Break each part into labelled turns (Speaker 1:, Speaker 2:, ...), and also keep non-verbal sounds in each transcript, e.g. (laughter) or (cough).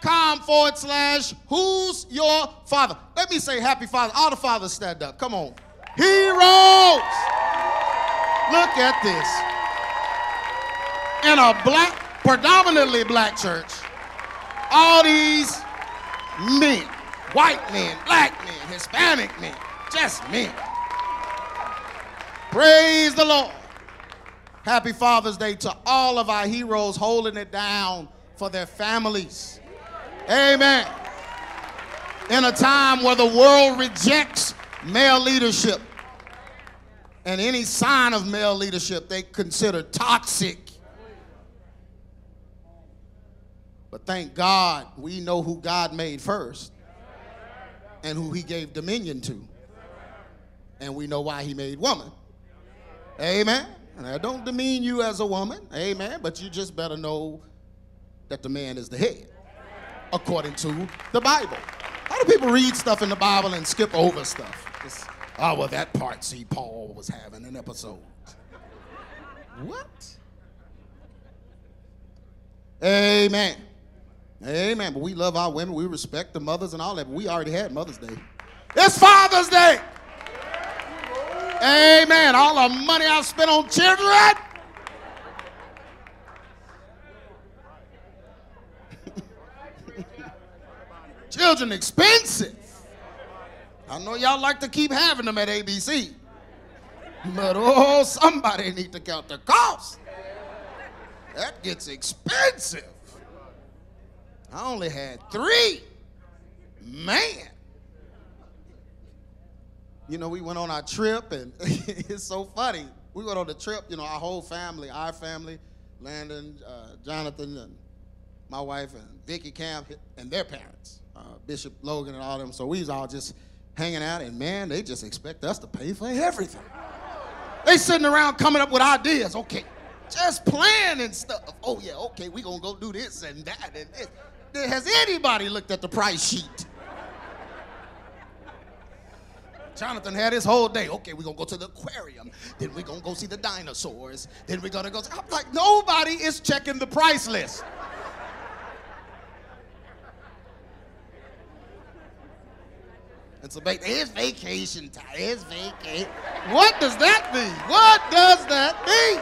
Speaker 1: facebook.com forward slash who's your father. Let me say happy father. All the fathers stand up. Come on. Heroes. Look at this. In a black, predominantly black church, all these men, white men, black men, Hispanic men, just men. Praise the Lord. Happy Father's Day to all of our heroes holding it down for their families. Amen. In a time where the world rejects male leadership and any sign of male leadership they consider toxic. But thank God we know who God made first and who he gave dominion to. And we know why he made woman. Amen. And I don't demean you as a woman. Amen. But you just better know that the man is the head according to the Bible. How do people read stuff in the Bible and skip over stuff? It's, oh, well, that part, see, Paul was having an episode. What? Amen. Amen. But we love our women. We respect the mothers and all that. But we already had Mother's Day. It's Father's Day. Amen. All the money I spent on children. Children expensive. I know y'all like to keep having them at ABC. But oh, somebody need to count the cost. That gets expensive. I only had three. Man. You know, we went on our trip, and (laughs) it's so funny. We went on the trip, you know, our whole family, our family, Landon, uh, Jonathan, and my wife, and Vicky Camp, and their parents, uh, Bishop Logan, and all them. So we was all just hanging out, and man, they just expect us to pay for everything. They sitting around coming up with ideas. Okay, just planning stuff. Oh yeah, okay, we gonna go do this and that and this. Has anybody looked at the price sheet? Jonathan had his whole day. Okay, we're gonna go to the aquarium. Then we're gonna go see the dinosaurs. Then we're gonna go. I'm like, nobody is checking the price list. It's a vac- it's vacation time. It's vacation. What does that mean? What does that mean?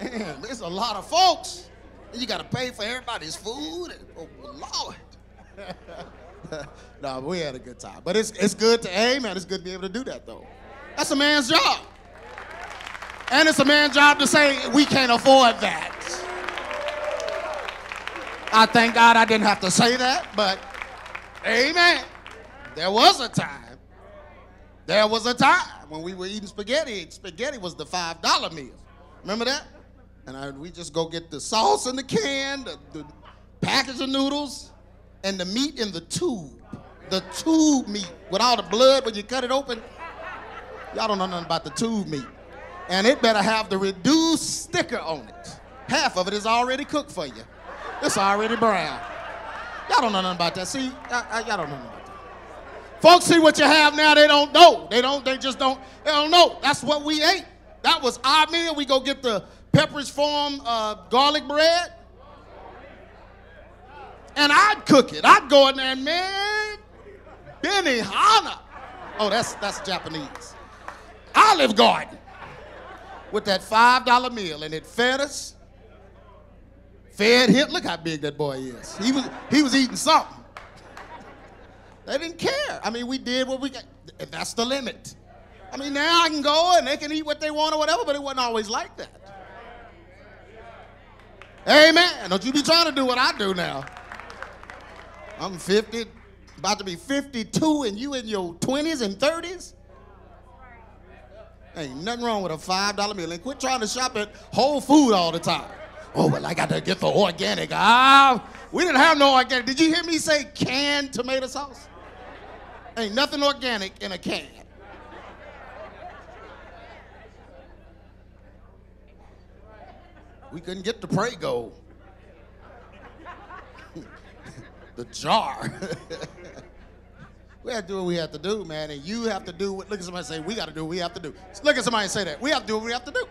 Speaker 1: Man, there's a lot of folks. And you got to pay for everybody's food. Oh, Lord. (laughs) no, we had a good time. But it's, it's good to, man, it's good to be able to do that, though. That's a man's job. And it's a man's job to say, we can't afford that. I thank God I didn't have to say that, but amen. There was a time. There was a time when we were eating spaghetti. Spaghetti was the $5 meal. Remember that? And I, we just go get the sauce in the can, the, the package of noodles, and the meat in the tube. The tube meat with all the blood when you cut it open. Y'all don't know nothing about the tube meat. And it better have the reduced sticker on it. Half of it is already cooked for you. It's already brown. Y'all don't know nothing about that. See, y'all don't know nothing about that. Folks see what you have now, they don't know. They don't, they just don't, they don't know. That's what we ate. That was our meal. We go get the Pepperidge Farm uh, garlic bread. And I'd cook it. I'd go in there and man, Benihana. Oh, that's that's Japanese. Olive Garden with that $5 meal, and it fed us. Fed him. Look how big that boy is. He was, he was eating something. They didn't care. I mean, we did what we got. And that's the limit. I mean, now I can go and they can eat what they want or whatever, but it wasn't always like that. Amen. Don't you be trying to do what I do now. I'm 50, about to be 52, and you in your 20s and 30s? Ain't nothing wrong with a $5 meal. And quit trying to shop at Whole Food all the time. Oh, well, I got to get the organic. Ah, we didn't have no organic. Did you hear me say canned tomato sauce? Ain't nothing organic in a can. We couldn't get the Prego. (laughs) the jar. (laughs) We have to do what we have to do, man. And you have to do what, look at somebody say, we got to do what we have to do. Look at somebody say that. We have to do what we have to do.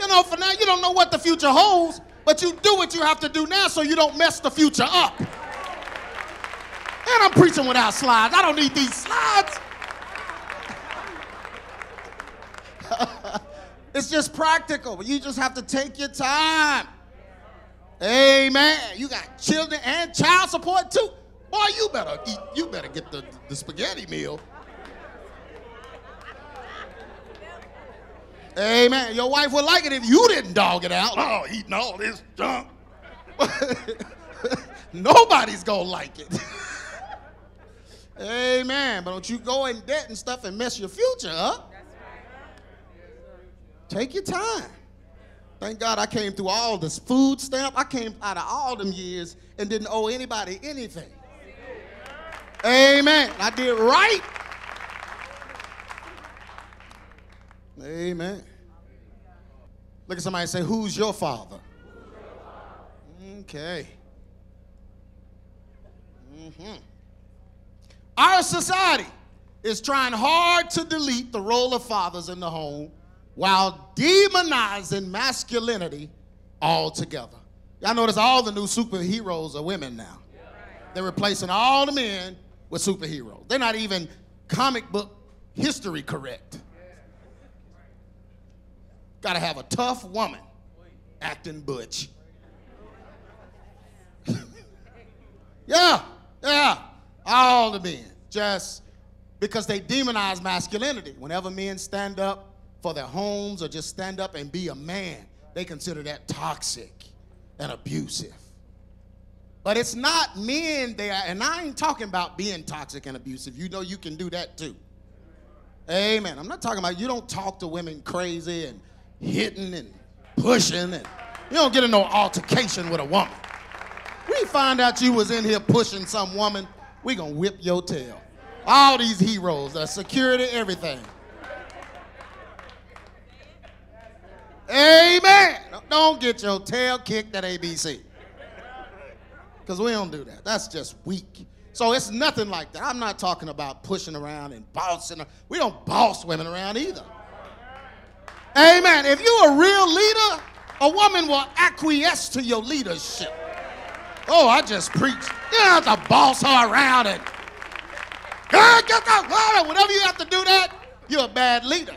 Speaker 1: You know, for now, you don't know what the future holds, but you do what you have to do now so you don't mess the future up. And I'm preaching without slides. I don't need these slides. (laughs) it's just practical. You just have to take your time. Amen. You got children and child support too. Boy, you better eat, you better get the, the spaghetti meal. Amen. Your wife would like it if you didn't dog it out. Oh, eating all this junk. (laughs) Nobody's gonna like it. (laughs) Amen. But don't you go in debt and stuff and mess your future up. Take your time. Thank God I came through all this food stamp. I came out of all them years and didn't owe anybody anything. Amen. I did right. Amen. Look at somebody and say, Who's your father? Okay. Mm-hmm. Our society is trying hard to delete the role of fathers in the home while demonizing masculinity altogether. Y'all notice all the new superheroes are women now. They're replacing all the men with superheroes. They're not even comic book history correct. Got to have a tough woman acting butch. (laughs) yeah, yeah, all the men. Just because they demonize masculinity. Whenever men stand up for their homes or just stand up and be a man, they consider that toxic and abusive. But it's not men there, and I ain't talking about being toxic and abusive. You know you can do that too. Amen. I'm not talking about you don't talk to women crazy and hitting and pushing and you don't get in no altercation with a woman. We find out you was in here pushing some woman, we gonna whip your tail. All these heroes, the security, everything. Amen. Don't get your tail kicked at ABC. Because we don't do that. That's just weak. So it's nothing like that. I'm not talking about pushing around and bossing. We don't boss women around either. Amen. If you're a real leader, a woman will acquiesce to your leadership. Oh, I just preached. You don't have to boss her around and get that, whatever you have to do that, you're a bad leader.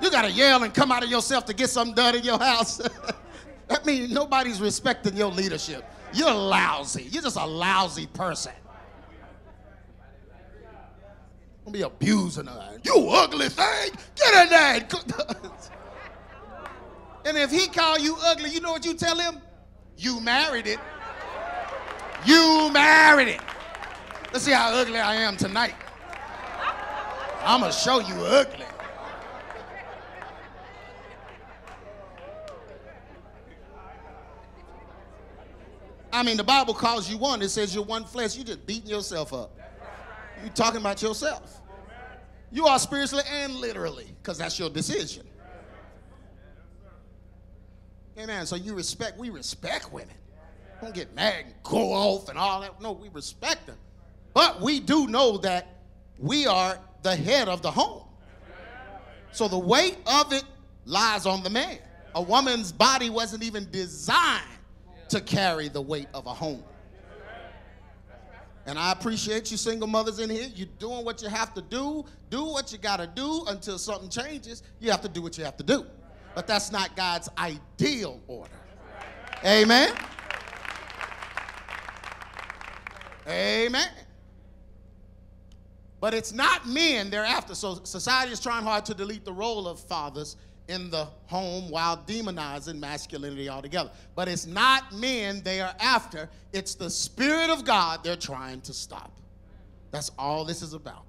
Speaker 1: You got to yell and come out of yourself to get something done in your house. (laughs) that means nobody's respecting your leadership. You're lousy. You're just a lousy person. Don't be abusing her. You ugly thing. Get in there. and if he call you ugly, you know what you tell him? You married it. You married it. Let's see how ugly I am tonight. I'm going to show you ugly. I mean, the Bible calls you one. It says you're one flesh. You're just beating yourself up. You talking about yourself. You are spiritually and literally, because that's your decision. Amen. So you respect, we respect women. Don't get mad and go off and all that. No, we respect them. But we do know that we are the head of the home. So the weight of it lies on the man. A woman's body wasn't even designed to carry the weight of a home. And I appreciate you single mothers in here. You're doing what you have to do. Do what you got to do until something changes. You have to do what you have to do. But that's not God's ideal order. Amen. Amen. But it's not men they're after. So society is trying hard to delete the role of fathers in the home while demonizing masculinity altogether. But it's not men they are after, it's the Spirit of God they're trying to stop. That's all this is about.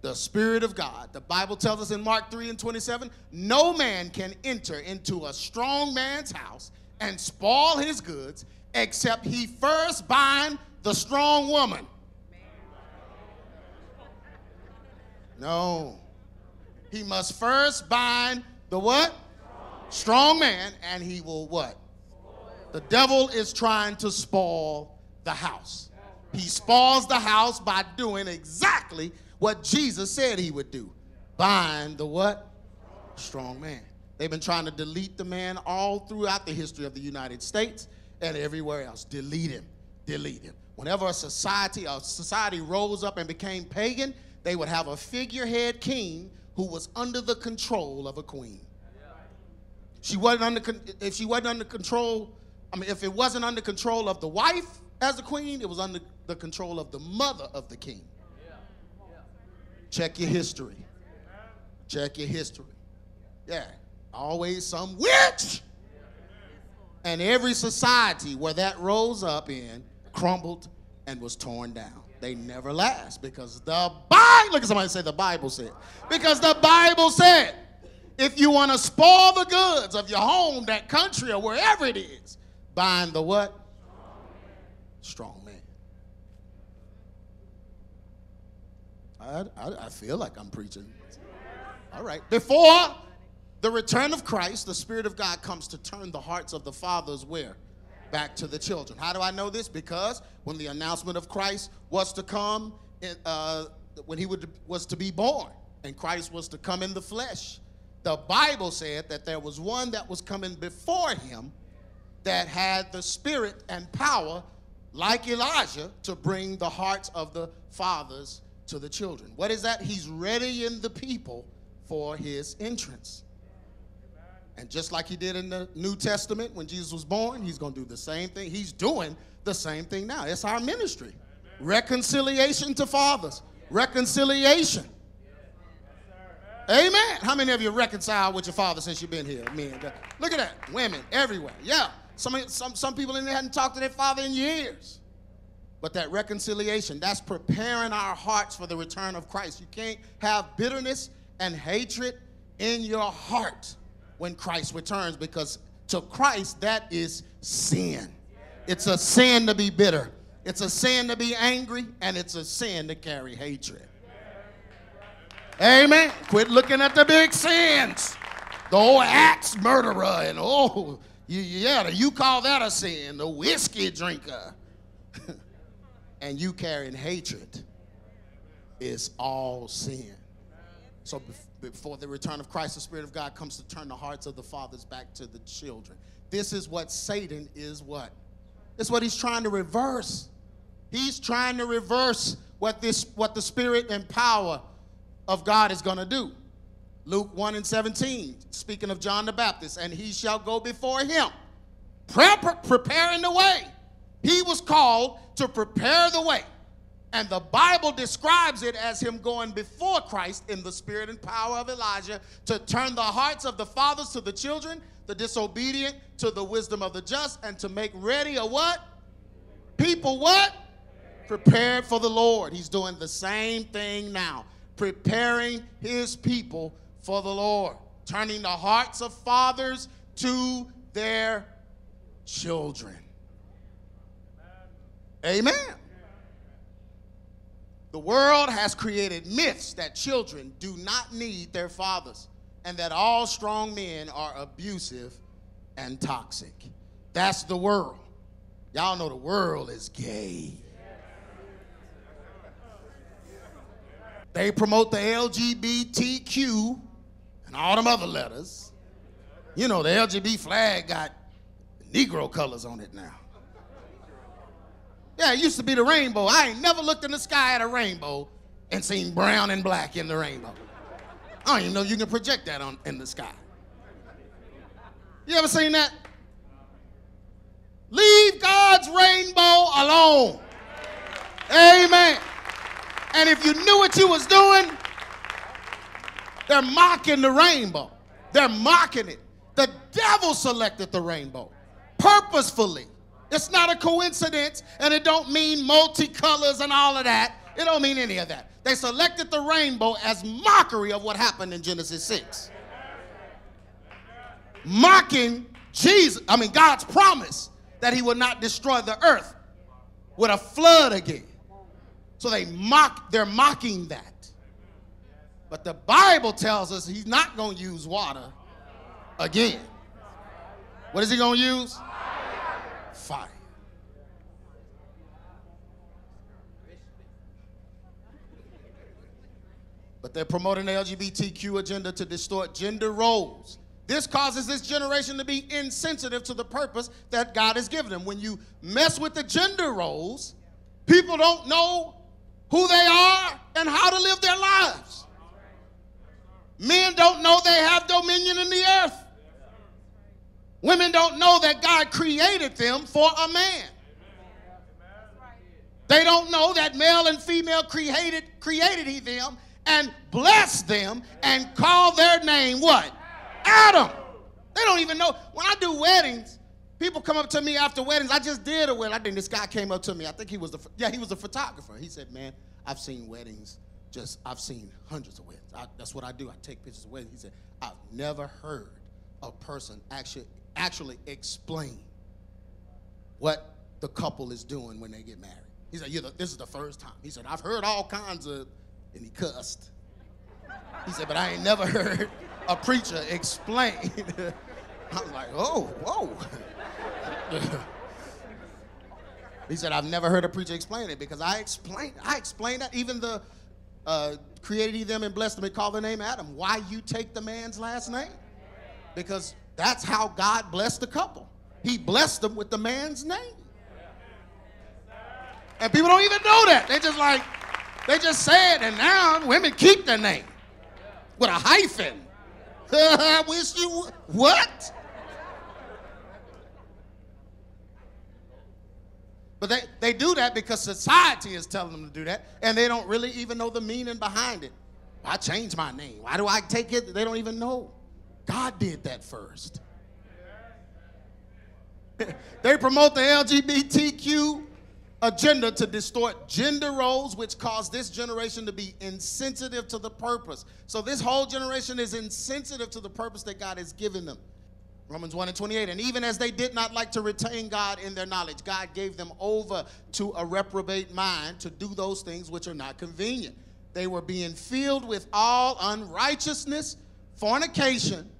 Speaker 1: The Spirit of God. The Bible tells us in Mark 3 and 27 no man can enter into a strong man's house and spoil his goods except he first bind the strong woman. No. He must first bind the what? Strong man, and he will what? The devil is trying to spoil the house. He spoils the house by doing exactly what Jesus said he would do. Bind the what? Strong man. They've been trying to delete the man all throughout the history of the United States and everywhere else. Delete him. Delete him. Whenever a society, a society rose up and became pagan, they would have a figurehead king who was under the control of a queen. She wasn't under if she wasn't under control, I mean if it wasn't under control of the wife as a queen, it was under the control of the mother of the king. Check your history. Check your history. Yeah. Always some witch. And every society where that rose up in crumbled and was torn down. They never last because the Bible, look at somebody say the Bible said. Because the Bible said, if you want to spoil the goods of your home, that country, or wherever it is, bind the what? Strong man. I, I, I feel like I'm preaching. All right. Before the return of Christ, the Spirit of God comes to turn the hearts of the fathers where? Back to the children. How do I know this? Because when the announcement of Christ was to come, uh, when he would, was to be born, and Christ was to come in the flesh, the Bible said that there was one that was coming before him that had the spirit and power, like Elijah, to bring the hearts of the fathers to the children. What is that? He's readying the people for his entrance. And just like he did in the New Testament when Jesus was born, he's going to do the same thing. He's doing the same thing now. It's our ministry. Reconciliation to fathers. Reconciliation. Amen. How many of you reconciled with your father since you've been here? Men. Uh, look at that. Women everywhere. Yeah. Some, some, some people in there hadn't talked to their father in years. But that reconciliation, that's preparing our hearts for the return of Christ. You can't have bitterness and hatred in your heart when Christ returns because to Christ, that is sin. It's a sin to be bitter, it's a sin to be angry, and it's a sin to carry hatred. Amen. Quit looking at the big sins. The old axe murderer and oh, yeah, you call that a sin. The whiskey drinker. (laughs) and you carrying hatred is all sin. So before the return of Christ, the Spirit of God comes to turn the hearts of the fathers back to the children. This is what Satan is what? It's what he's trying to reverse. He's trying to reverse what this what the spirit and power of God is going to do. Luke 1 and 17, speaking of John the Baptist, and he shall go before him, preparing the way. He was called to prepare the way and the Bible describes it as him going before Christ in the spirit and power of Elijah to turn the hearts of the fathers to the children, the disobedient to the wisdom of the just, and to make ready a what? People what? Prepared for the Lord. He's doing the same thing now, preparing his people for the Lord, turning the hearts of fathers to their children. Amen. The world has created myths that children do not need their fathers and that all strong men are abusive and toxic. That's the world. Y'all know the world is gay. They promote the LGBTQ and all them other letters. You know, the LGBT flag got Negro colors on it now. Yeah, it used to be the rainbow. I ain't never looked in the sky at a rainbow and seen brown and black in the rainbow. I don't even know you can project that on in the sky. You ever seen that? Leave God's rainbow alone. Amen. And if you knew what you was doing, they're mocking the rainbow. They're mocking it. The devil selected the rainbow purposefully. It's not a coincidence, and it don't mean multicolors and all of that. It don't mean any of that. They selected the rainbow as mockery of what happened in Genesis 6. Mocking Jesus, I mean God's promise that he would not destroy the earth with a flood again. So they mock, they're mocking that. But the Bible tells us he's not going to use water again. What is he going to use? fire. But they're promoting the LGBTQ agenda to distort gender roles. This causes this generation to be insensitive to the purpose that God has given them. When you mess with the gender roles, people don't know who they are and how to live their lives. Men don't know they have dominion in the earth. Women don't know that God created them for a man. They don't know that male and female created created he them and blessed them and called their name what? Adam. They don't even know. When I do weddings, people come up to me after weddings. I just did a wedding. I think this guy came up to me. I think he was the yeah, he was a photographer. He said, "Man, I've seen weddings. Just I've seen hundreds of weddings. I, that's what I do. I take pictures of weddings." He said, "I've never heard a person actually actually explain what the couple is doing when they get married." He said, yeah, "This is the first time." He said, "I've heard all kinds of," and he cussed. He said, "But I ain't never (laughs) heard." a preacher explain. (laughs) I was like, oh, whoa. (laughs) he said, I've never heard a preacher explain it because I explained, I explained that. Even the uh, created them and blessed them and called the name Adam. Why you take the man's last name? Because that's how God blessed the couple. He blessed them with the man's name. And people don't even know that. They just like, they just say it, and now women keep their name with a hyphen. (laughs) I wish you what? But they, they do that because society is telling them to do that, and they don't really even know the meaning behind it. I change my name. Why do I take it? They don't even know. God did that first. (laughs) they promote the LGBTQ agenda to distort gender roles, which cause this generation to be insensitive to the purpose. So, this whole generation is insensitive to the purpose that God has given them. Romans 1 and 28. And even as they did not like to retain God in their knowledge, God gave them over to a reprobate mind to do those things which are not convenient. They were being filled with all unrighteousness, fornication,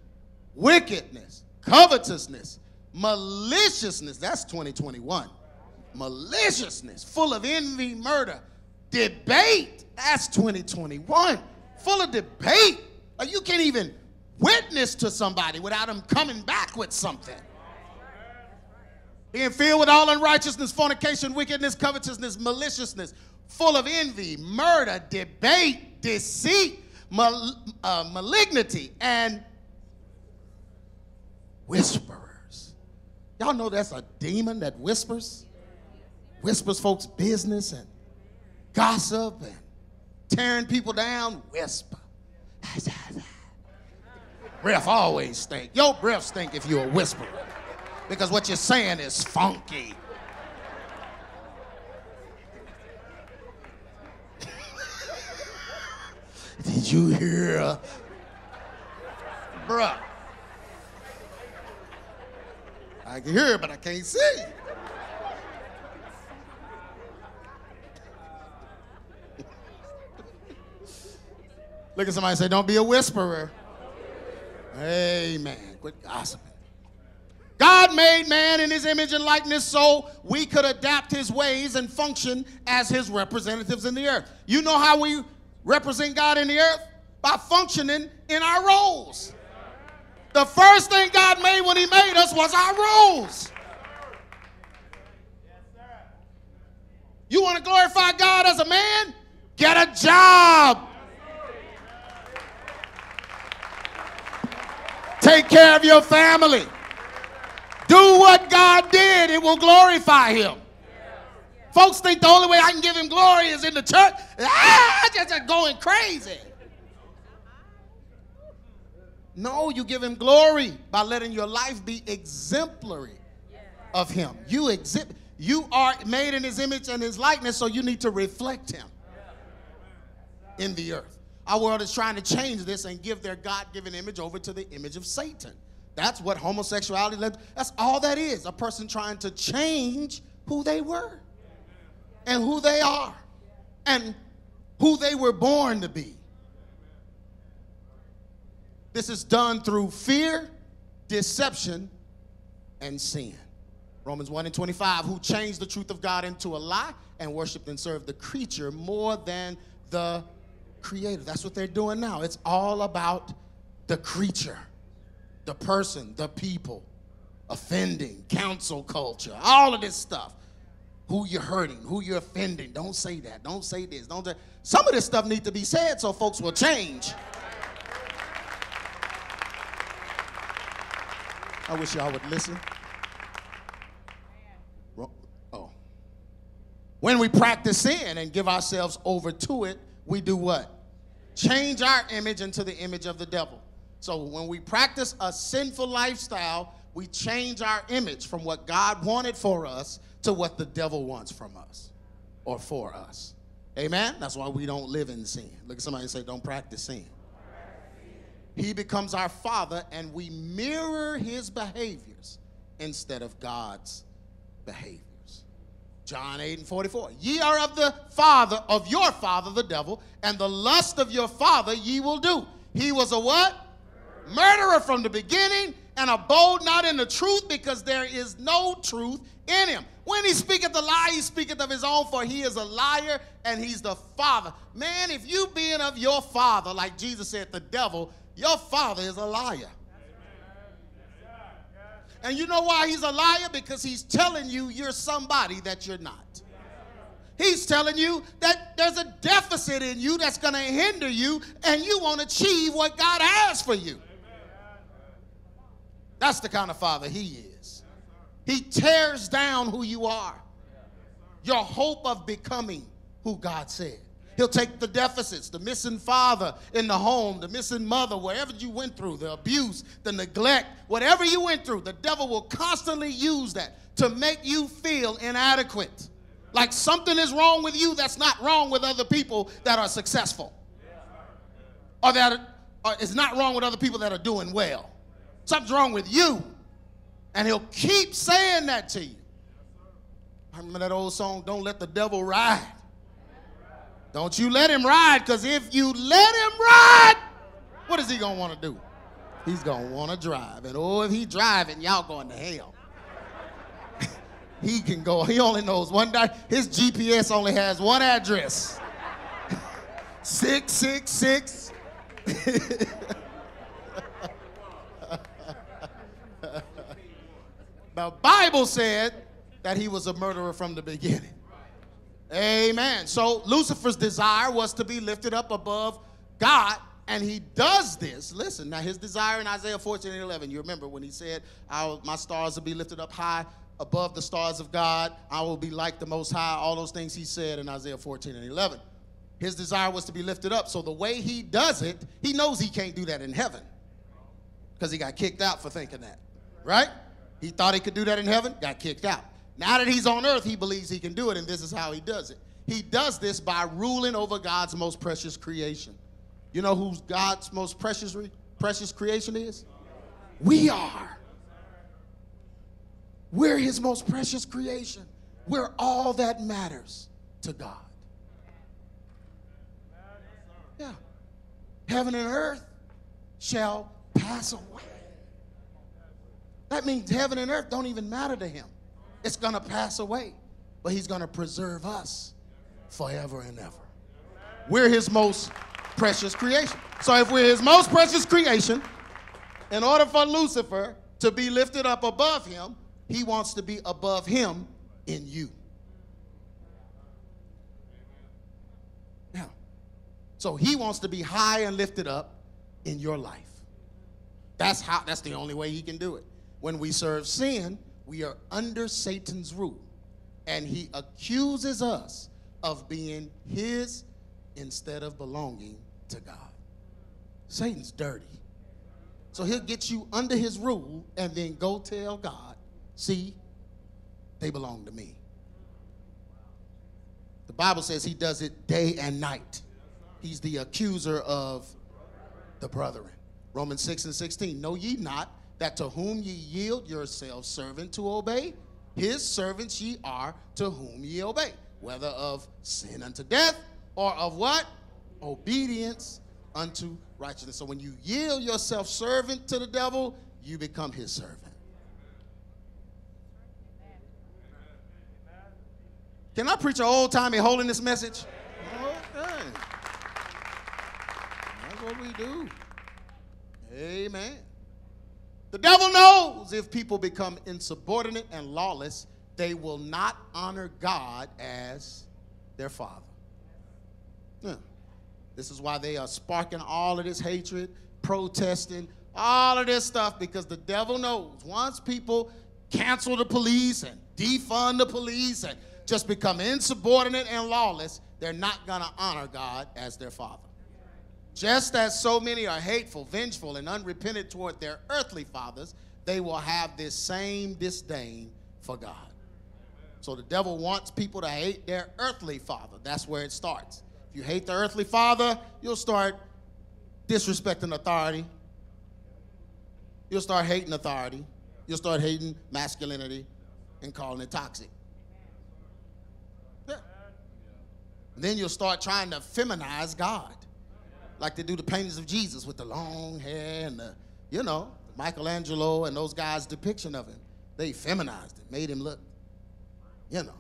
Speaker 1: wickedness, covetousness, maliciousness. That's 2021 maliciousness, full of envy, murder, debate. That's 2021. Full of debate. Like you can't even witness to somebody without them coming back with something. Being filled with all unrighteousness, fornication, wickedness, covetousness, maliciousness, full of envy, murder, debate, deceit, mal- uh, malignity, and whisperers. Y'all know that's a demon that whispers? whispers folks' business and gossip and tearing people down, whisper. (laughs) breath always stink. Your breath stink if you're a whisperer because what you're saying is funky. Did you hear? Bruh. I can hear, but I can't see. (laughs) Look at somebody say, Don't be a whisperer. Amen. Quit gossiping. God made man in his image and likeness so we could adapt his ways and function as his representatives in the earth. You know how we represent God in the earth? By functioning in our roles. The first thing God made when he made us was our roles. You want to glorify God as a man? Get a job. Take care of your family. Do what God did, it will glorify Him. Folks think the only way I can give Him glory is in the church. Ah, just going crazy. No, you give Him glory by letting your life be exemplary of Him. You exhibit. You are made in His image and His likeness, so you need to reflect Him in the earth. Our world is trying to change this and give their God given image over to the image of Satan. That's what homosexuality. That's all that is a person trying to change who they were and who they are and who they were born to be. This is done through fear, deception, and sin. Romans 1 and 25, who changed the truth of God into a lie and worshiped and served the creature more than the creator. That's what they're doing now. It's all about the creature, the person, the people, offending, cancel culture, all of this stuff. Who you're hurting, who you're offending. Don't say that. Don't say this. Don't say. Some of this stuff needs to be said so folks will change. I wish y'all would listen. Oh. When we practice sin and give ourselves over to it, we do what? Change our image into the image of the devil. So when we practice a sinful lifestyle, we change our image from what God wanted for us to what the devil wants from us or for us. Amen? That's why we don't live in sin. Look at somebody and say, don't practice sin. He becomes our father, and we mirror his behaviors instead of God's behaviors. John 8 and 44. Ye are of the father of your father, the devil, and the lust of your father ye will do. He was a what? Murderer from the beginning, and abode not in the truth, because there is no truth in him. When he speaketh a lie, he speaketh of his own, for he is a liar and he's the father. Man, if you being of your father, like Jesus said, the devil, your father is a liar. And you know why he's a liar? Because he's telling you you're somebody that you're not. He's telling you that there's a deficit in you that's going to hinder you and you won't achieve what God has for you. That's the kind of father he is. He tears down who you are, your hope of becoming who God said. He'll take the deficits, the missing father in the home, the missing mother, wherever you went through, the abuse, the neglect, whatever you went through, the devil will constantly use that to make you feel inadequate. Like something is wrong with you that's not wrong with other people that are successful. Or that not wrong with other people that are doing well. Something's wrong with you. And he'll keep saying that to you. I remember that old song, Don't Let the Devil Ride. Don't you let him ride, because if you let him ride, what is he going to want to do? He's going to want to drive. And oh, if he driving, y'all going to hell. (laughs) he can go, he only knows one, di- his GPS only has one address. (laughs) 666. (laughs) the Bible said that he was a murderer from the beginning. Amen. So Lucifer's desire was to be lifted up above God, and he does this. Listen, now his desire in Isaiah 14 and 11, you remember when he said, My stars will be lifted up high above the stars of God, I will be like the Most High, all those things he said in Isaiah 14 and 11. His desire was to be lifted up. So the way he does it, he knows he can't do that in heaven because he got kicked out for thinking that, right? He thought he could do that in heaven, got kicked out. Now that he's on earth, he believes he can do it, and this is how he does it. He does this by ruling over God's most precious creation. You know who God's most precious, precious creation is? We are. We're his most precious creation. We're all that matters to God. Yeah. Heaven and earth shall pass away. That means heaven and earth don't even matter to him. It's going to pass away, but he's going to preserve us forever and ever. We're his most precious creation. So if we're his most precious creation, in order for Lucifer to be lifted up above him, he wants to be above him in you. Now, so he wants to be high and lifted up in your life. That's how that's the only way he can do it. When we serve sin, we are under Satan's rule, and he accuses us of being his instead of belonging to God. Satan's dirty. So he'll get you under his rule and then go tell God, see, they belong to me. The Bible says he does it day and night. He's the accuser of the brethren. Romans 6 and 16. Know ye not that to whom ye yield yourselves servant to obey, his servants ye are to whom ye obey, whether of sin unto death or of what? Obedience unto righteousness. So when you yield yourself servant to the devil, you become his servant. Can I preach an old timey holiness message? Okay. That's what we do. Amen. The devil knows if people become insubordinate and lawless, they will not honor God as their father. Yeah. This is why they are sparking all of this hatred, protesting, all of this stuff, because the devil knows once people cancel the police and defund the police and just become insubordinate and lawless, they're not going to honor God as their father. Just as so many are hateful, vengeful, and unrepentant toward their earthly fathers, they will have this same disdain for God. So the devil wants people to hate their earthly father. That's where it starts. If you hate the earthly father, you'll start disrespecting authority. You'll start hating authority. You'll start hating masculinity and calling it toxic. Yeah. Then you'll start trying to feminize God like they do the paintings of Jesus with the long hair and the, you know, Michelangelo and those guys' depiction of him. They feminized it, made him look, you know.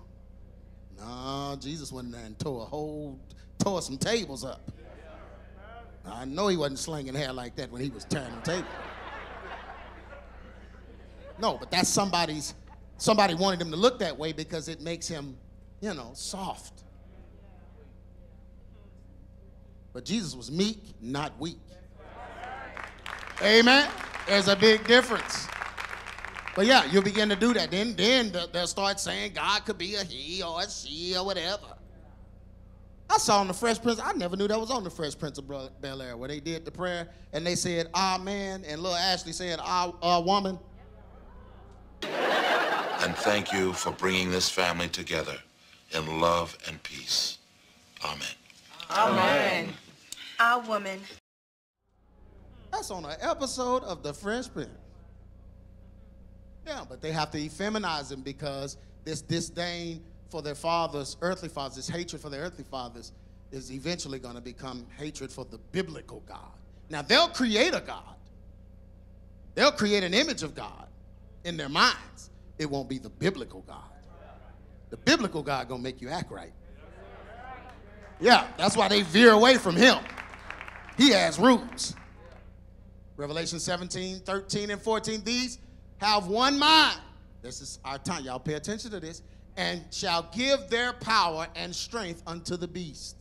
Speaker 1: No, Jesus went in there and tore a whole, tore some tables up. I know he wasn't slinging hair like that when he was tearing the table. No, but that's somebody's, somebody wanted him to look that way because it makes him, you know, soft. But Jesus was meek, not weak. Amen. There's a big difference. But yeah, you'll begin to do that. Then, then they'll start saying God could be a he or a she or whatever. I saw on the Fresh Prince. I never knew that was on the Fresh Prince of Bel Air where they did the prayer and they said, "Ah man," and little Ashley said, "Ah uh, woman."
Speaker 2: And thank you for bringing this family together in love and peace. Amen.
Speaker 3: Amen. Woman.
Speaker 1: That's on an episode of The Fresh Prince. Yeah, but they have to feminize him because this disdain for their fathers, earthly fathers, this hatred for their earthly fathers, is eventually going to become hatred for the biblical God. Now, they'll create a God, they'll create an image of God in their minds. It won't be the biblical God. The biblical God going to make you act right. Yeah, that's why they veer away from him. He has roots. Revelation 17, 13, and 14. These have one mind. This is our time. Y'all pay attention to this. And shall give their power and strength unto the beast.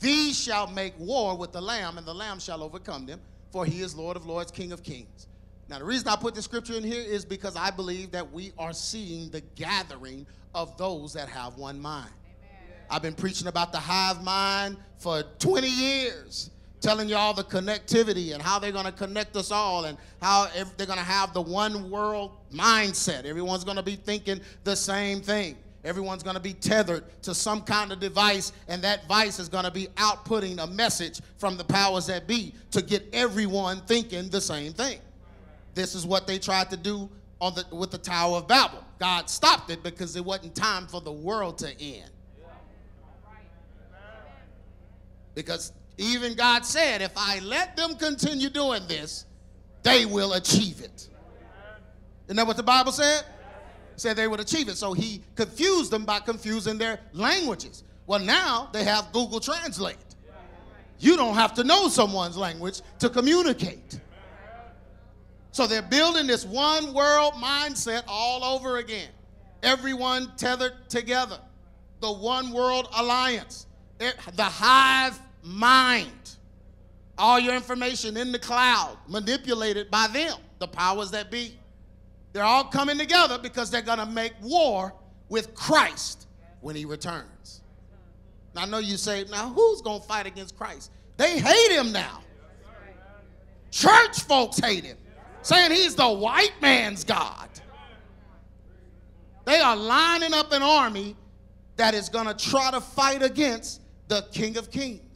Speaker 1: These shall make war with the Lamb, and the Lamb shall overcome them, for he is Lord of lords, King of kings. Now, the reason I put the scripture in here is because I believe that we are seeing the gathering of those that have one mind. I've been preaching about the hive mind for 20 years, telling y'all the connectivity and how they're going to connect us all and how they're going to have the one world mindset. Everyone's going to be thinking the same thing. Everyone's going to be tethered to some kind of device, and that device is going to be outputting a message from the powers that be to get everyone thinking the same thing. This is what they tried to do on the, with the Tower of Babel. God stopped it because it wasn't time for the world to end. Because even God said, if I let them continue doing this, they will achieve it. Isn't that what the Bible said? said they would achieve it. So he confused them by confusing their languages. Well, now they have Google Translate. You don't have to know someone's language to communicate. So they're building this one world mindset all over again. Everyone tethered together. The one world alliance the hive mind. All your information in the cloud, manipulated by them, the powers that be. They're all coming together because they're going to make war with Christ when he returns. Now, I know you say, now who's going to fight against Christ? They hate him now. Church folks hate him, saying he's the white man's God. They are lining up an army that is going to try to fight against the King of Kings.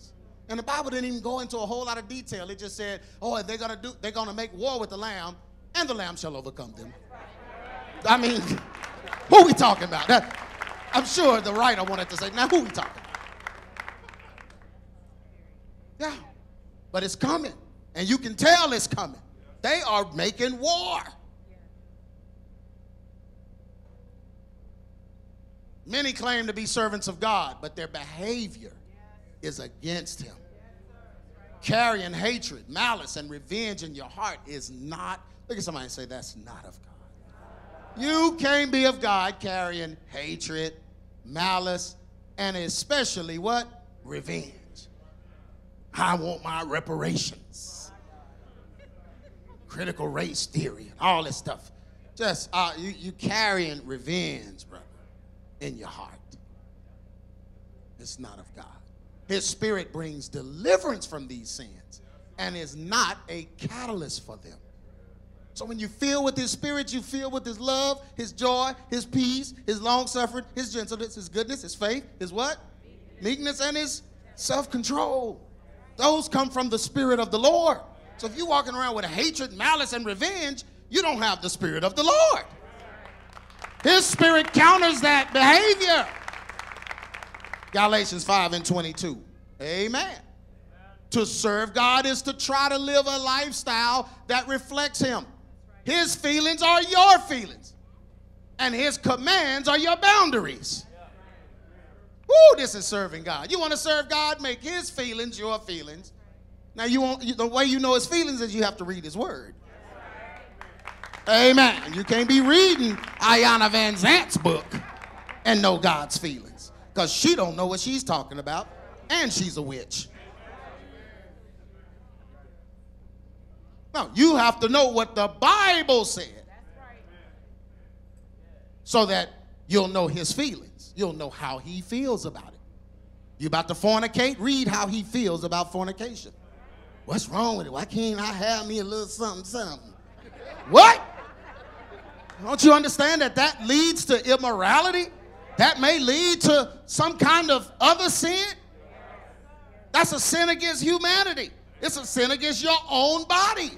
Speaker 1: And the Bible didn't even go into a whole lot of detail. It just said, oh, they're gonna do, they're gonna make war with the Lamb, and the Lamb shall overcome them. I mean, (laughs) who we talking about? That, I'm sure the writer wanted to say, now who we talking about? Yeah, but it's coming, and you can tell it's coming. They are making war. Many claim to be servants of God, but their behavior is against him. carrying hatred, malice, and revenge in your heart is not, look at somebody and say, that's not of God. You can't be of God carrying hatred, malice, and especially what? Revenge. I want my reparations. Critical race theory and all this stuff. Just uh, you, you carrying revenge, brother, in your heart. It's not of God. His spirit brings deliverance from these sins and is not a catalyst for them. So when you feel with his spirit, you feel with his love, his joy, his peace, his long suffering, his gentleness, his goodness, his faith, his what? Meekness and his self-control. Those come from the spirit of the Lord. So if you're walking around with hatred, malice, and revenge, you don't have the spirit of the Lord. His spirit counters that behavior. Galatians 5 and 22. Amen. To serve God is to try to live a lifestyle that reflects Him. His feelings are your feelings, and His commands are your boundaries. Woo, this is serving God. You want to serve God? Make His feelings your feelings. Now, you want the way you know His feelings is you have to read His Word. Amen. You can't be reading Iyanla Vanzant's book and know God's feelings because she don't know what she's talking about, and she's a witch. No, you have to know what the Bible said so that you'll know his feelings. You'll know how he feels about it. You about to fornicate? Read how he feels about fornication. What's wrong with it? Why can't I have me a little something, something? What? Don't you understand that that leads to immorality? That may lead to some kind of other sin? That's a sin against humanity. It's a sin against your own body.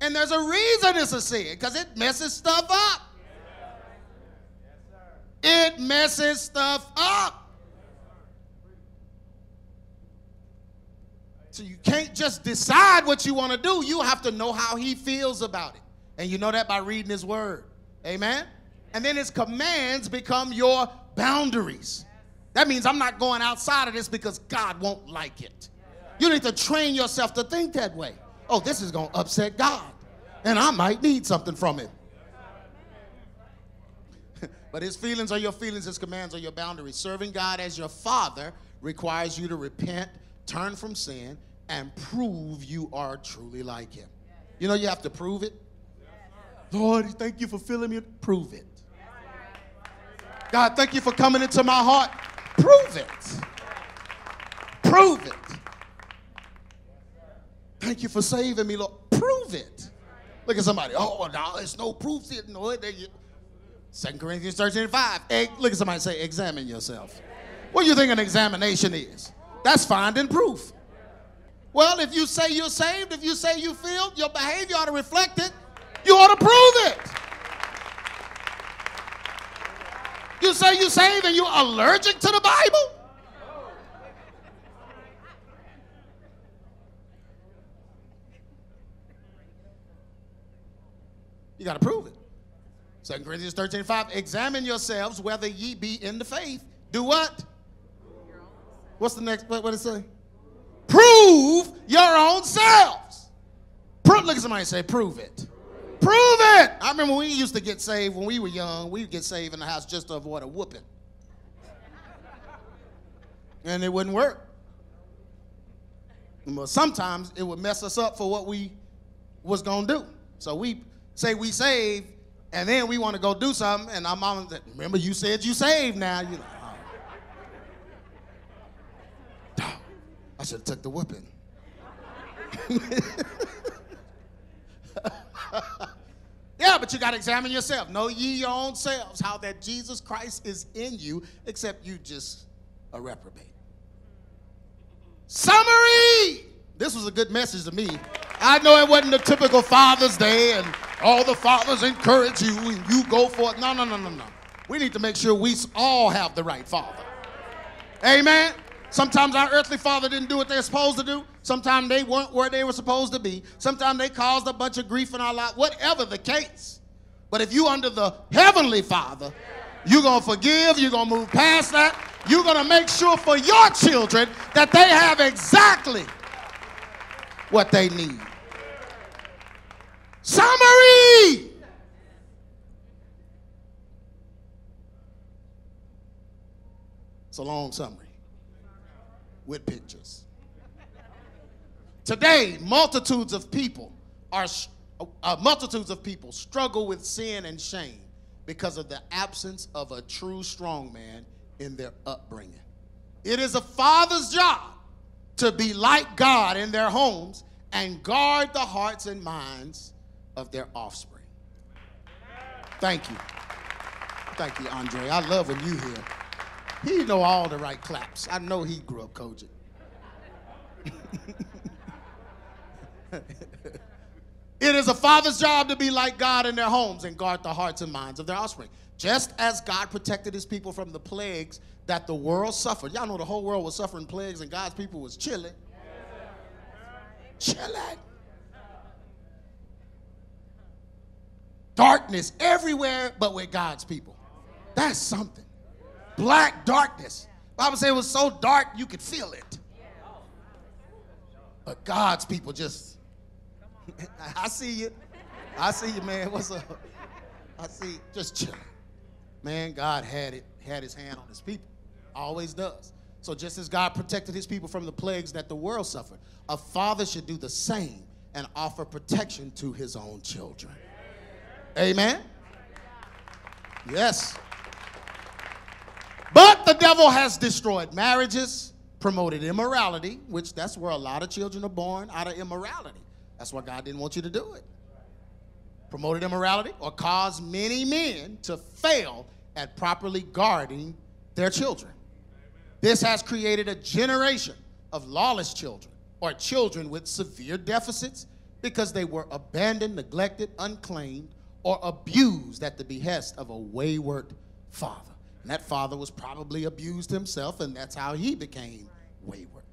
Speaker 1: And there's a reason it's a sin because it messes stuff up. It messes stuff up. So you can't just decide what you want to do. You have to know how he feels about it. And you know that by reading his word. Amen? And then his commands become your boundaries. That means I'm not going outside of this because God won't like it. You need to train yourself to think that way. Oh, this is going to upset God. And I might need something from him. (laughs) but his feelings are your feelings, his commands are your boundaries. Serving God as your father requires you to repent, turn from sin, and prove you are truly like him. You know, you have to prove it. Lord, thank you for filling me. Prove it. God, thank you for coming into my heart. Prove it. Prove it. Thank you for saving me, Lord. Prove it. Look at somebody. Oh, no, there's no proof. No, it, you. 2 Corinthians 13 and 5. Look at somebody say, examine yourself. What do you think an examination is? That's finding proof. Well, if you say you're saved, if you say you feel, your behavior ought to reflect it. You ought to prove it. You say you're saved and you're allergic to the Bible? You got to prove it. 2 Corinthians 13 5. Examine yourselves whether ye be in the faith. Do what? What's the next? What, what it say? Prove your own selves. Pro- look at somebody say, prove it. Prove it. I remember we used to get saved when we were young, we would get saved in the house just to avoid a whooping. And it wouldn't work. But sometimes it would mess us up for what we was gonna do. So we say we saved, and then we want to go do something, and our mom said, remember you said you saved now. You know. I should have took the whooping. (laughs) (laughs) yeah, but you got to examine yourself. Know ye your own selves how that Jesus Christ is in you, except you just a reprobate. Summary! This was a good message to me. I know it wasn't the typical Father's Day and all the fathers encourage you and you go for it. No, no, no, no, no. We need to make sure we all have the right father. Amen. Sometimes our earthly father didn't do what they're supposed to do. Sometimes they weren't where they were supposed to be. Sometimes they caused a bunch of grief in our life, whatever the case. But if you under the heavenly father, you're going to forgive, you're going to move past that, You're going to make sure for your children that they have exactly what they need. Summary! It's a long summary with pictures. Today, multitudes of people are uh, multitudes of people struggle with sin and shame because of the absence of a true strong man in their upbringing. It is a father's job to be like God in their homes and guard the hearts and minds of their offspring. Thank you. Thank you, Andre. I love when you here. He know all the right claps. I know he grew up COGIC. (laughs) it is a father's job to be like God in their homes and guard the hearts and minds of their offspring. Just as God protected his people from the plagues that the world suffered. Y'all know the whole world was suffering plagues and God's people was chilling. Chilling. Darkness everywhere but with God's people. That's something. Black darkness. Bible says it was so dark you could feel it. But God's people just (laughs) I see you. I see you, man. What's up? I see just chilling. Man, God had it, had his hand on his people. Always does. So just as God protected his people from the plagues that the world suffered, a father should do the same and offer protection to his own children. Amen? Yes. But the devil has destroyed marriages, promoted immorality, which that's where a lot of children are born out of immorality. That's why God didn't want you to do it. Promoted immorality or caused many men to fail at properly guarding their children. This has created a generation of lawless children or children with severe deficits because they were abandoned, neglected, unclaimed, or abused at the behest of a wayward father. And that father was probably abused himself, and that's how he became wayward.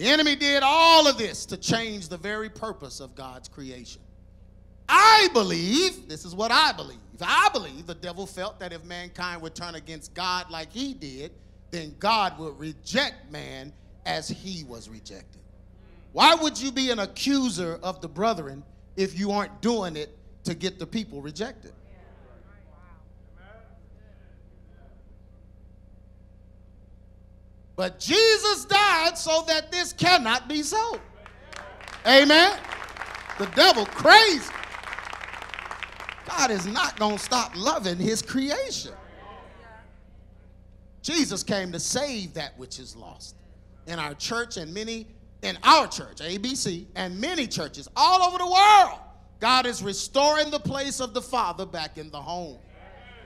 Speaker 1: The enemy did all of this to change the very purpose of God's creation. I believe, this is what I believe. I believe the devil felt that if mankind would turn against God like he did, then God would reject man as he was rejected. Why would you be an accuser of the brethren if you aren't doing it to get the people rejected? But Jesus died so that this cannot be so. Amen. The devil crazy. God is not going to stop loving his creation. Jesus came to save that which is lost. In our church and many, in our church, ABC, and many churches all over the world, God is restoring the place of the Father back in the home.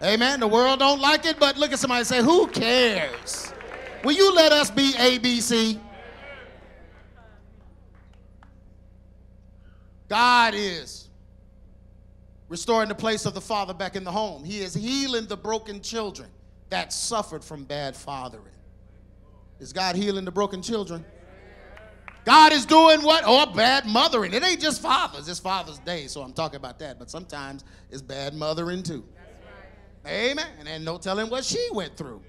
Speaker 1: Amen. The world don't like it, but look at somebody say, who cares? Will you let us be ABC? God is restoring the place of the father back in the home. He is healing the broken children that suffered from bad fathering. Is God healing the broken children? God is doing what? Or oh, bad mothering. It ain't just fathers, it's Father's Day, so I'm talking about that. But sometimes it's bad mothering too. Amen. And no telling what she went through.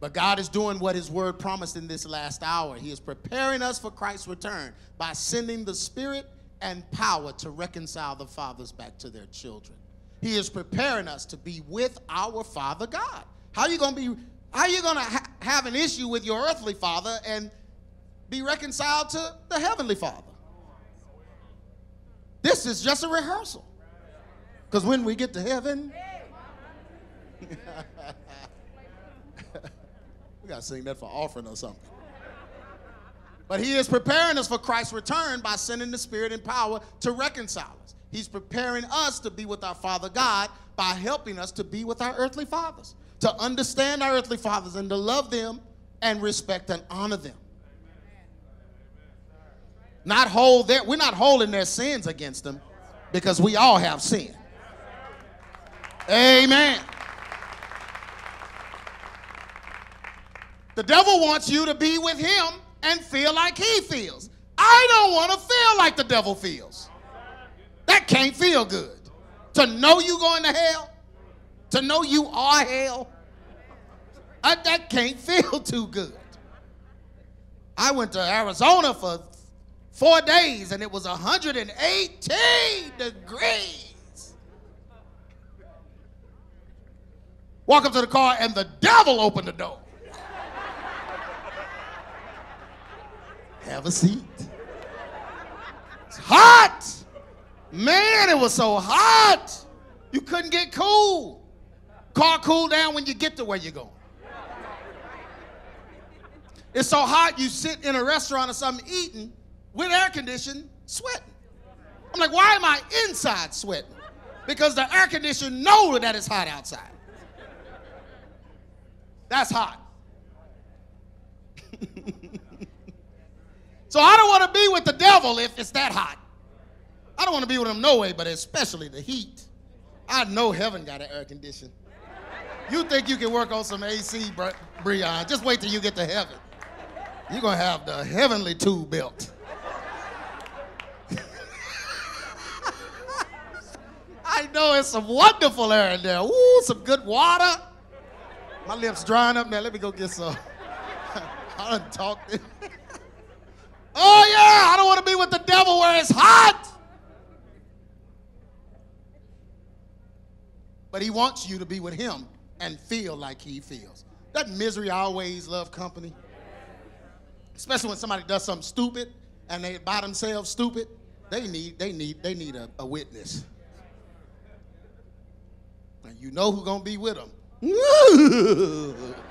Speaker 1: But God is doing what His word promised in this last hour. He is preparing us for Christ's return by sending the Spirit and power to reconcile the fathers back to their children. He is preparing us to be with our Father God. How are you going to be? How are you going to ha- have an issue with your earthly father and be reconciled to the heavenly Father? This is just a rehearsal. Because when we get to heaven, (laughs) we got to sing that for offering or something. But he is preparing us for Christ's return by sending the Spirit and power to reconcile us. He's preparing us to be with our Father God by helping us to be with our earthly fathers, to understand our earthly fathers and to love them and respect and honor them. Not hold their, we're not holding their sins against them because we all have sin. Amen. The devil wants you to be with him and feel like he feels. I don't want to feel like the devil feels. That can't feel good. To know you going to hell, to know you are hell, I, that can't (laughs) feel too good. I went to Arizona for four days and it was 118 degrees. Walk up to the car and the devil opened the door. Have a seat. It's hot. Man, it was so hot. You couldn't get cool. Car cool down when you get to where you're going. It's so hot you sit in a restaurant or something eating with air conditioning, sweating. I'm like, why am I inside sweating? Because the air conditioner knows that it's hot outside. That's hot. (laughs) so I don't want to be with the devil if it's that hot. I don't want to be with him no way, but especially the heat. I know heaven got an air conditioner. You think you can work on some AC, Breon? Just wait till you get to heaven. You're to have the heavenly tube built. (laughs) I know it's some wonderful air in there. Ooh, some good water. My lips drying up now. Let me go get some. (laughs) I done talked. Oh, yeah, I don't want to be with the devil where it's hot. But he wants you to be with him and feel like he feels. That misery always love company especially when somebody does something stupid and they by themselves stupid, they need they need they need a, a witness. And you know who's gonna be with them. (laughs)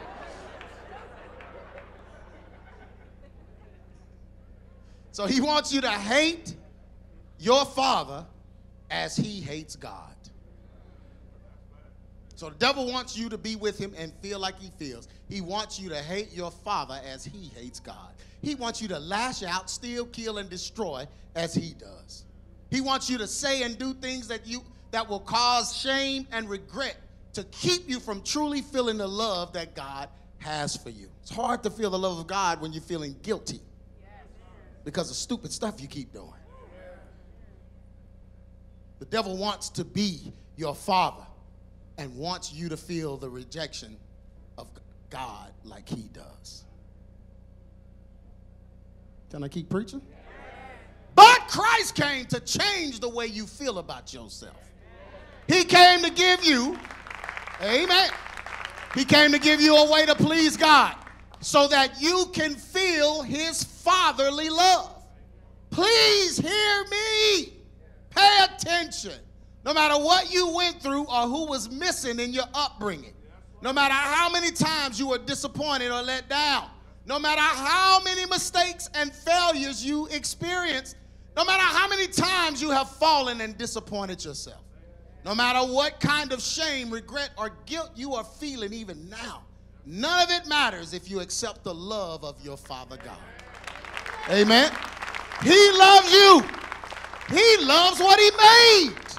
Speaker 1: so he wants you to hate your father as he hates God. So the devil wants you to be with him and feel like he feels. He wants you to hate your father as he hates God. He wants you to lash out, steal, kill, and destroy as he does. He wants you to say and do things that you that will cause shame and regret to keep you from truly feeling the love that God has for you. It's hard to feel the love of God when you're feeling guilty because of stupid stuff you keep doing. The devil wants to be your father and wants you to feel the rejection of God like he does. Can I keep preaching? But Christ came to change the way you feel about yourself. He came to give you, amen. He came to give you a way to please God so that you can feel his fatherly love. Please hear me. Pay attention. No matter what you went through or who was missing in your upbringing, no matter how many times you were disappointed or let down, no matter how many mistakes and failures you experienced, no matter how many times you have fallen and disappointed yourself, no matter what kind of shame, regret, or guilt you are feeling even now, none of it matters if you accept the love of your Father God. Amen. He loves you. He loves what He made.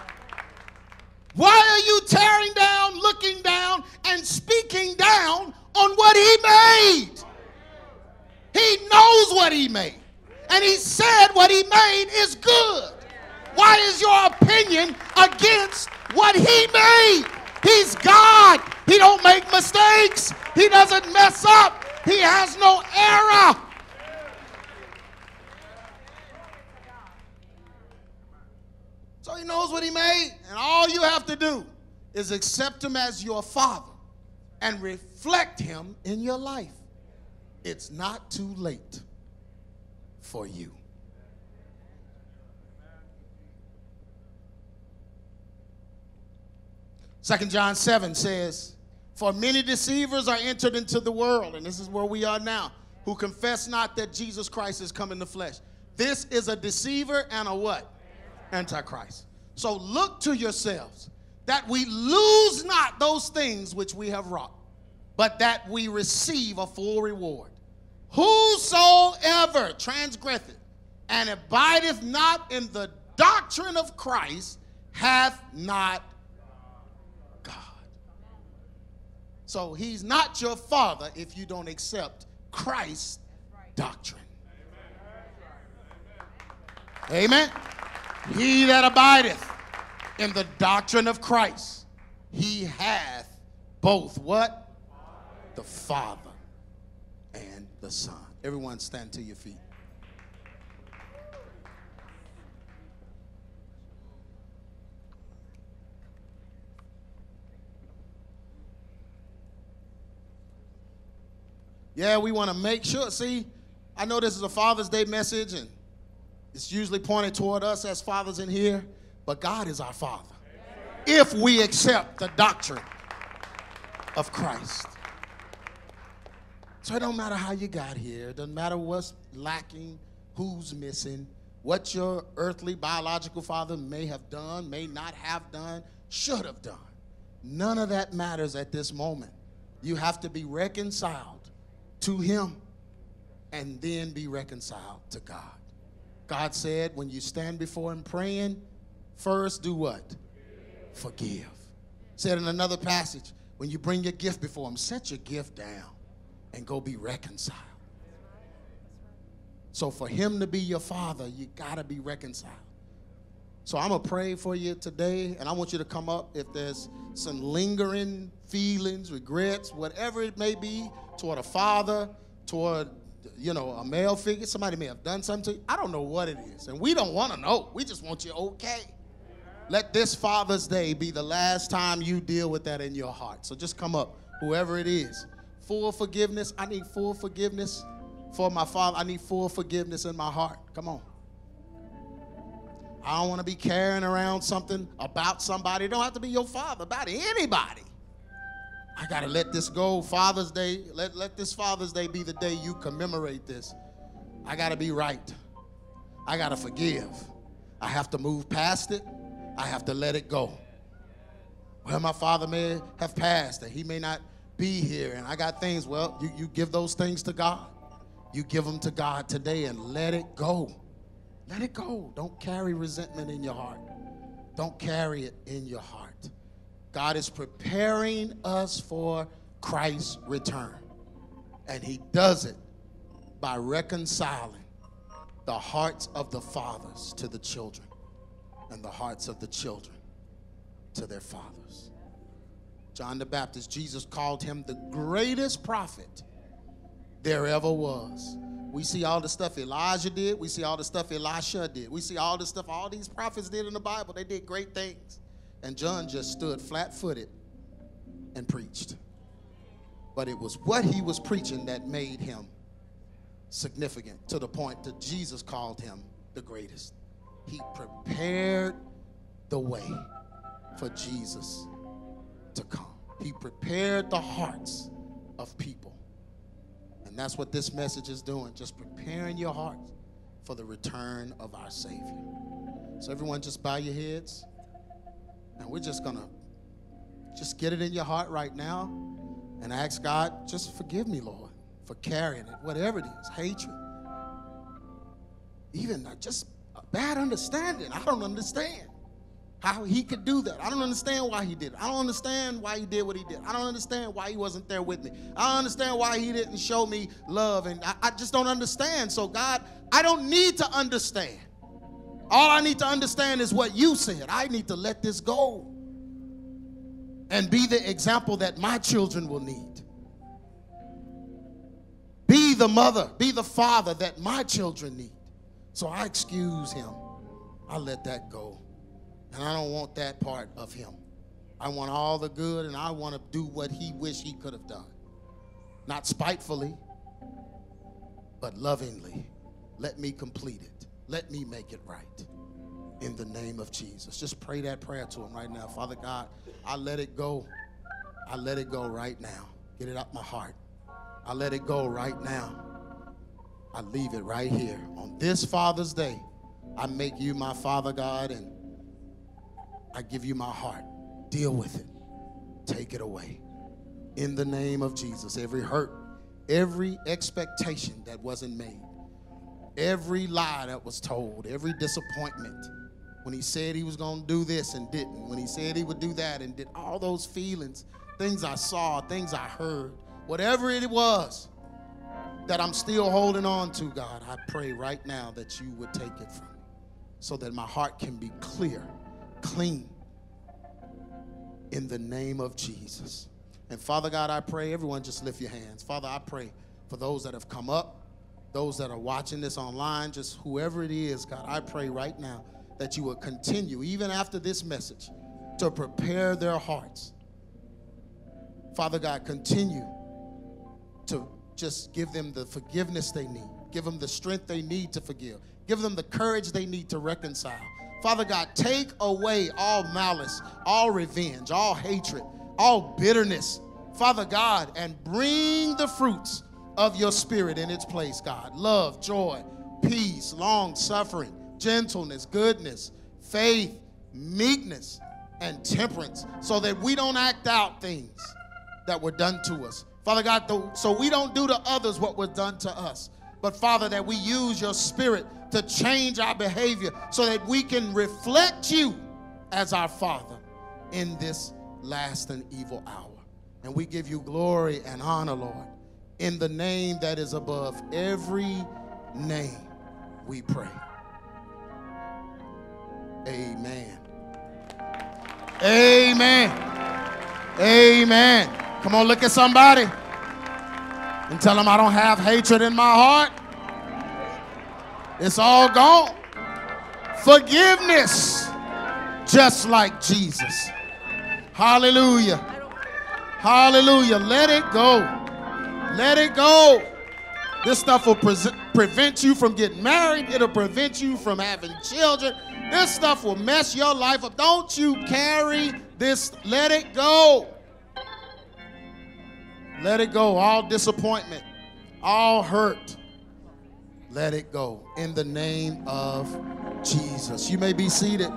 Speaker 1: Why are you tearing down, looking down, and speaking down on what he made? He knows what he made. And he said what he made is good. Why is your opinion against what he made? He's God. He don't make mistakes. He doesn't mess up. He has no error. So he knows what he made. And all you have to do is accept him as your father and reflect him in your life. It's not too late for you. Second John 7 says, For many deceivers are entered into the world, and this is where we are now, who confess not that Jesus Christ is come in the flesh. This is a deceiver and a what? Antichrist. So look to yourselves that we lose not those things which we have wrought, but that we receive a full reward. Whosoever transgresseth and abideth not in the doctrine of Christ hath not God. So he's not your father if you don't accept Christ's doctrine. Amen. He that abideth in the doctrine of Christ he hath both what? The Father and the Son. Everyone stand to your feet. Yeah, we want to make sure. See, I know this is a Father's Day message, and it's usually pointed toward us as fathers in here, but God is our Father. If we accept the doctrine of Christ. So it don't matter how you got here, it doesn't matter what's lacking, who's missing, what your earthly biological father may have done, may not have done, should have done. None of that matters at this moment. You have to be reconciled to him and then be reconciled to God. God said, when you stand before him praying, first do what? Forgive. Said in another passage, when you bring your gift before him, set your gift down and go be reconciled. So for him to be your father, you got to be reconciled. So I'm going to pray for you today, and I want you to come up if there's some lingering feelings, regrets, whatever it may be toward a father, toward you know, a male figure, somebody may have done something to you. I don't know what it is. And we don't want to know. We just want you okay. Let this Father's Day be the last time you deal with that in your heart. So just come up, whoever it is. Full forgiveness. I need full forgiveness for my father. I need full forgiveness in my heart. Come on. I don't want to be carrying around something about somebody. It don't have to be your father, about anybody. I got to let this go. Father's Day, let, let this Father's Day be the day you commemorate this. I got to be right. I got to forgive. I have to move past it. I have to let it go. Well, my father may have passed and he may not be here, and I got things. Well, you, you give those things to God. You give them to God today and let it go. Let it go. Don't carry resentment in your heart. Don't carry it in your heart. God is preparing us for Christ's return. And he does it by reconciling the hearts of the fathers to the children and the hearts of the children to their fathers. John the Baptist, Jesus called him the greatest prophet there ever was. We see all the stuff Elijah did. We see all the stuff Elisha did. We see all the stuff all these prophets did in the Bible. They did great things. And John just stood flat footed and preached. But it was what he was preaching that made him significant to the point that Jesus called him the greatest. He prepared the way for Jesus to come. He prepared the hearts of people. And that's what this message is doing, just preparing your heart for the return of our Savior. So, everyone, just bow your heads. And we're just going to just get it in your heart right now and ask God, just forgive me, Lord, for carrying it, whatever it is hatred, even just a bad understanding. I don't understand how he could do that. I don't understand why he did it. I don't understand why he did what he did. I don't understand why he wasn't there with me. I don't understand why he didn't show me love. And I, I just don't understand. So, God, I don't need to understand. All I need to understand is what you said. I need to let this go and be the example that my children will need. Be the mother, be the father that my children need. So I excuse him. I let that go. And I don't want that part of him. I want all the good and I want to do what he wish he could have done. Not spitefully, but lovingly. Let me complete it. Let me make it right in the name of Jesus. Just pray that prayer to him right now. Father God, I let it go. I let it go right now. Get it up my heart. I let it go right now. I leave it right here. On this Father's Day, I make you my Father God and I give you my heart. Deal with it. Take it away. In the name of Jesus, every hurt, every expectation that wasn't made, Every lie that was told, every disappointment, when he said he was going to do this and didn't, when he said he would do that and did all those feelings, things I saw, things I heard, whatever it was that I'm still holding on to, God, I pray right now that you would take it from me so that my heart can be clear, clean, in the name of Jesus. And Father God, I pray, everyone just lift your hands. Father, I pray for those that have come up, those that are watching this online, just whoever it is, God, I pray right now that you will continue, even after this message, to prepare their hearts. Father God, continue to just give them the forgiveness they need, give them the strength they need to forgive, give them the courage they need to reconcile. Father God, take away all malice, all revenge, all hatred, all bitterness, Father God, and bring the fruits of your spirit in its place, God. Love, joy, peace, long suffering, gentleness, goodness, faith, meekness, and temperance, so that we don't act out things that were done to us. Father God, so we don't do to others what was done to us. But Father, that we use your spirit to change our behavior so that we can reflect you as our Father in this last and evil hour. And we give you glory and honor, Lord, in the name that is above every name, we pray. Amen. Amen. Amen. Come on, look at somebody and tell them I don't have hatred in my heart. It's all gone. Forgiveness, just like Jesus. Hallelujah. Hallelujah. Let it go. Let it go. This stuff will pre- prevent you from getting married. It'll prevent you from having children. This stuff will mess your life up. Don't you carry this. Let it go. Let it go. All disappointment, all hurt. Let it go in the name of Jesus. You may be seated.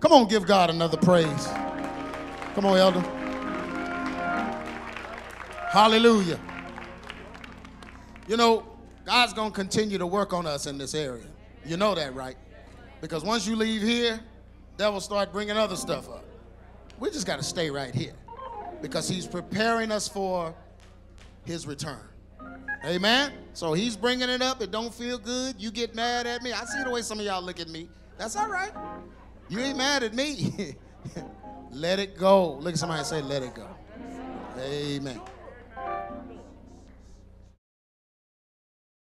Speaker 1: Come on, give God another praise. Come on, elder. Hallelujah. You know, God's going to continue to work on us in this area. You know that, right? Because once you leave here, devil start bringing other stuff up. We just got to stay right here because he's preparing us for his return. Amen. So he's bringing it up. It don't feel good. You get mad at me. I see the way some of y'all look at me. That's all right. You ain't mad at me. (laughs) let it go. Look at somebody say, let it go. Amen.